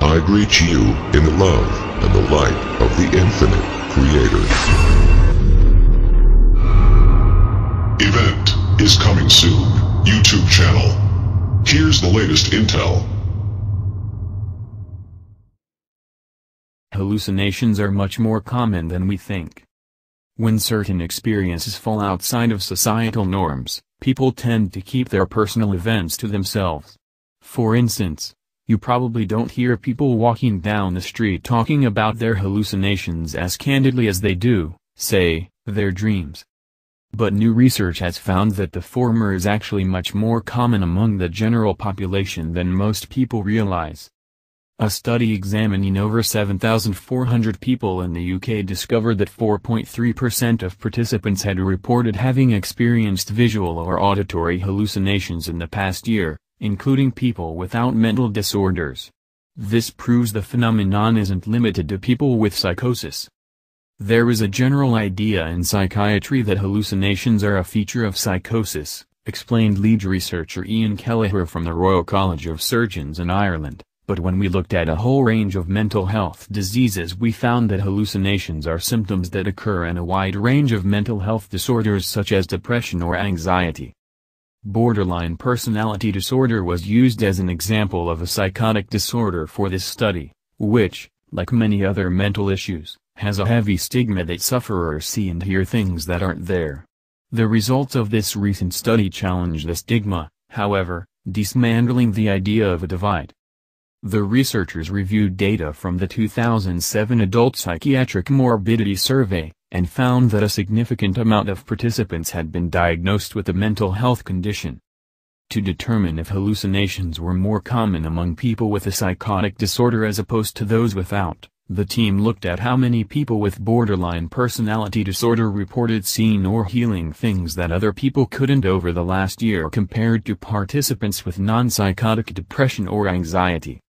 I greet you in the love and the light of the infinite creator. Event is coming soon. YouTube channel. Here's the latest intel. Hallucinations are much more common than we think. When certain experiences fall outside of societal norms, people tend to keep their personal events to themselves. For instance, you probably don't hear people walking down the street talking about their hallucinations as candidly as they do, say, their dreams. But new research has found that the former is actually much more common among the general population than most people realize. A study examining over 7,400 people in the UK discovered that 4.3% of participants had reported having experienced visual or auditory hallucinations in the past year, including people without mental disorders. This proves the phenomenon isn't limited to people with psychosis. There is a general idea in psychiatry that hallucinations are a feature of psychosis, explained lead researcher Ian Kelleher from the Royal College of Surgeons in Ireland but when we looked at a whole range of mental health diseases we found that hallucinations are symptoms that occur in a wide range of mental health disorders such as depression or anxiety. Borderline personality disorder was used as an example of a psychotic disorder for this study, which, like many other mental issues, has a heavy stigma that sufferers see and hear things that aren't there. The results of this recent study challenge the stigma, however, dismantling the idea of a divide. The researchers reviewed data from the 2007 Adult Psychiatric Morbidity Survey, and found that a significant amount of participants had been diagnosed with a mental health condition. To determine if hallucinations were more common among people with a psychotic disorder as opposed to those without, the team looked at how many people with borderline personality disorder reported seeing or healing things that other people couldn't over the last year compared to participants with non-psychotic depression or anxiety.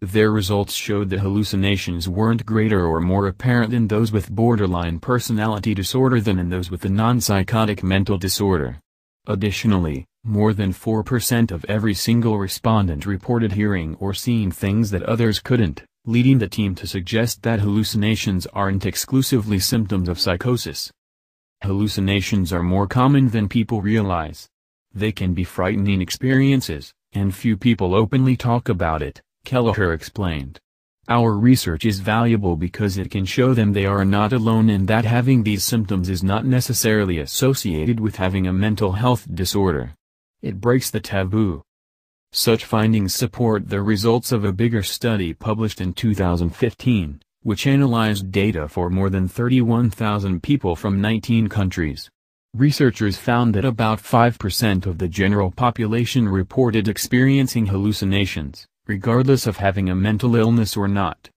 Their results showed that hallucinations weren't greater or more apparent in those with borderline personality disorder than in those with a non-psychotic mental disorder. Additionally, more than 4% of every single respondent reported hearing or seeing things that others couldn't, leading the team to suggest that hallucinations aren't exclusively symptoms of psychosis. Hallucinations are more common than people realize. They can be frightening experiences, and few people openly talk about it. Kelleher explained. Our research is valuable because it can show them they are not alone and that having these symptoms is not necessarily associated with having a mental health disorder. It breaks the taboo. Such findings support the results of a bigger study published in 2015, which analyzed data for more than 31,000 people from 19 countries. Researchers found that about 5% of the general population reported experiencing hallucinations regardless of having a mental illness or not.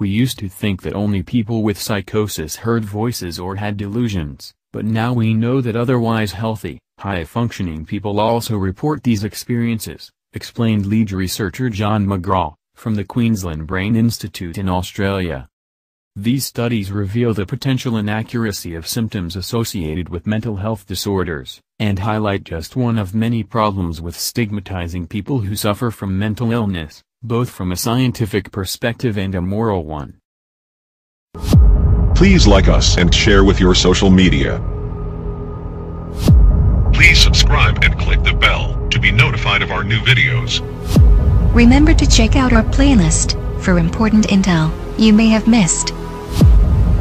We used to think that only people with psychosis heard voices or had delusions, but now we know that otherwise healthy, high-functioning people also report these experiences, explained lead researcher John McGrath, from the Queensland Brain Institute in Australia. These studies reveal the potential inaccuracy of symptoms associated with mental health disorders, and highlight just one of many problems with stigmatizing people who suffer from mental illness, both from a scientific perspective and a moral one. Please like us and share with your social media. Please subscribe and click the bell to be notified of our new videos. Remember to check out our playlist for important intel you may have missed.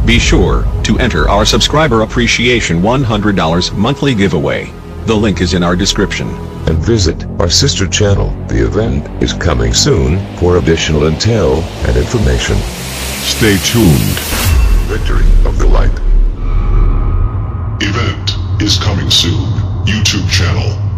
Be sure to enter our subscriber appreciation $100 monthly giveaway. The link is in our description. And visit our sister channel. The event is coming soon for additional intel and information. Stay tuned. Victory of the Light. Event is coming soon. YouTube channel.